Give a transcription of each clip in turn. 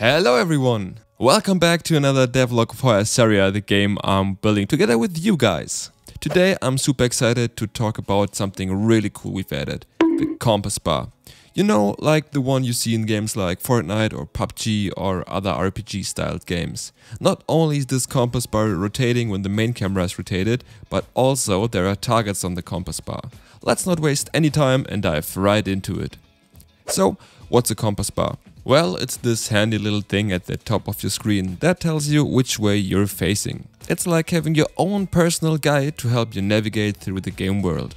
Hello everyone! Welcome back to another devlog for Azaria, the game I'm building together with you guys. Today I'm super excited to talk about something really cool we've added, the compass bar. You know, like the one you see in games like Fortnite or PUBG or other RPG styled games. Not only is this compass bar rotating when the main camera is rotated, but also there are targets on the compass bar. Let's not waste any time and dive right into it. So, what's a compass bar? Well, it's this handy little thing at the top of your screen that tells you which way you're facing. It's like having your own personal guide to help you navigate through the game world.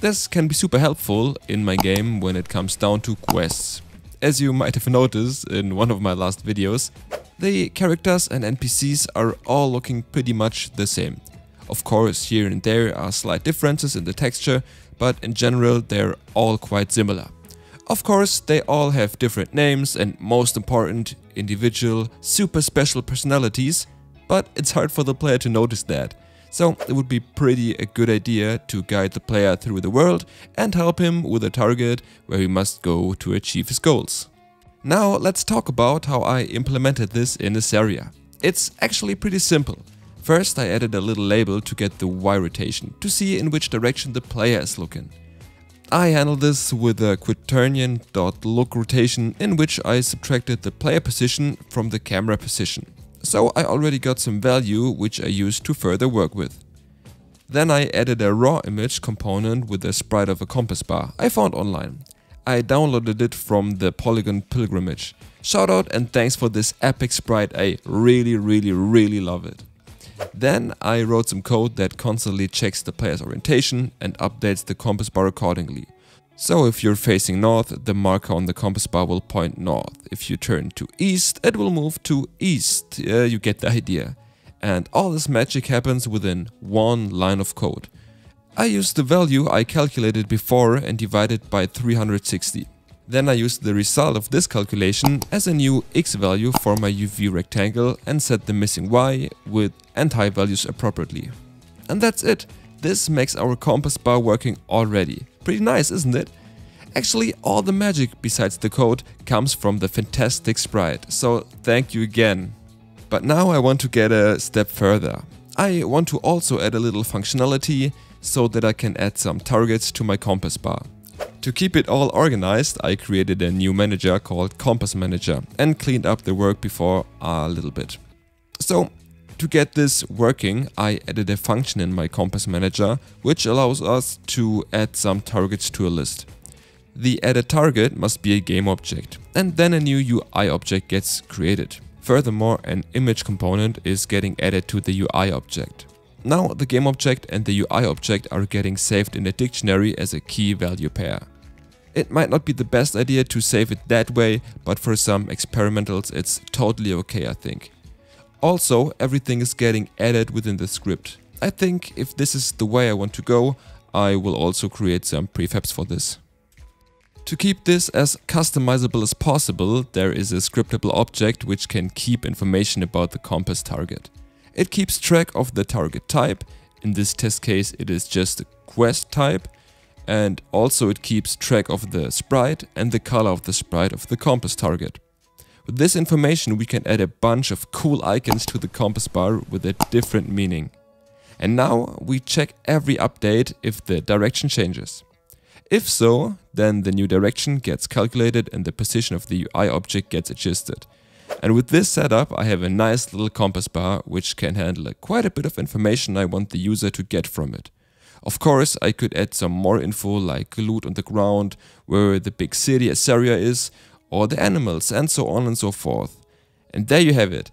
This can be super helpful in my game when it comes down to quests. As you might have noticed in one of my last videos, the characters and NPCs are all looking pretty much the same. Of course, here and there are slight differences in the texture, but in general they're all quite similar. Of course, they all have different names and most important, individual, super special personalities, but it's hard for the player to notice that. So it would be pretty a good idea to guide the player through the world and help him with a target where he must go to achieve his goals. Now let's talk about how I implemented this in Azaria. It's actually pretty simple. First I added a little label to get the Y rotation, to see in which direction the player is looking. I handled this with a quaternion.look rotation in which I subtracted the player position from the camera position. So I already got some value which I used to further work with. Then I added a raw image component with a sprite of a compass bar I found online. I downloaded it from the Polygon Pilgrimage. Shoutout and thanks for this epic sprite, I really really really love it. Then I wrote some code that constantly checks the player's orientation and updates the compass bar accordingly. So if you're facing north, the marker on the compass bar will point north. If you turn to east, it will move to east. You get the idea. And all this magic happens within one line of code. I used the value I calculated before and divided by 360. Then I used the result of this calculation as a new x value for my UV rectangle and set the missing y, with anti values appropriately. And that's it. This makes our compass bar working already. Pretty nice, isn't it? Actually, all the magic besides the code comes from the fantastic sprite, so thank you again. But now I want to get a step further. I want to also add a little functionality so that I can add some targets to my compass bar. To keep it all organized, I created a new manager called Compass Manager and cleaned up the work before a little bit. So, to get this working, I added a function in my Compass Manager which allows us to add some targets to a list. The added target must be a game object, and then a new UI object gets created. Furthermore, an image component is getting added to the UI object. Now the game object and the UI object are getting saved in a dictionary as a key value pair. It might not be the best idea to save it that way, but for some experimentals it's totally okay I think. Also, everything is getting added within the script. I think if this is the way I want to go, I will also create some prefabs for this. To keep this as customizable as possible, there is a scriptable object which can keep information about the compass target. It keeps track of the target type, in this test case it is just a quest type, and also it keeps track of the sprite and the color of the sprite of the compass target. With this information we can add a bunch of cool icons to the compass bar with a different meaning. And now we check every update if the direction changes. If so, then the new direction gets calculated and the position of the UI object gets adjusted. And with this setup I have a nice little compass bar which can handle quite a bit of information I want the user to get from it. Of course I could add some more info like loot on the ground, where the big city Azaria is, or the animals and so on and so forth. And there you have it,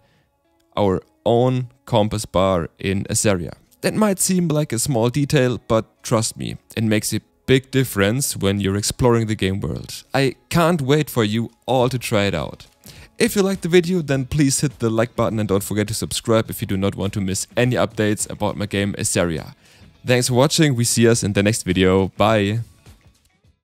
our own compass bar in Azaria. That might seem like a small detail, but trust me, it makes a big difference when you're exploring the game world. I can't wait for you all to try it out. If you liked the video, then please hit the like button and don't forget to subscribe if you do not want to miss any updates about my game Azaria. Thanks for watching, we see us in the next video, bye!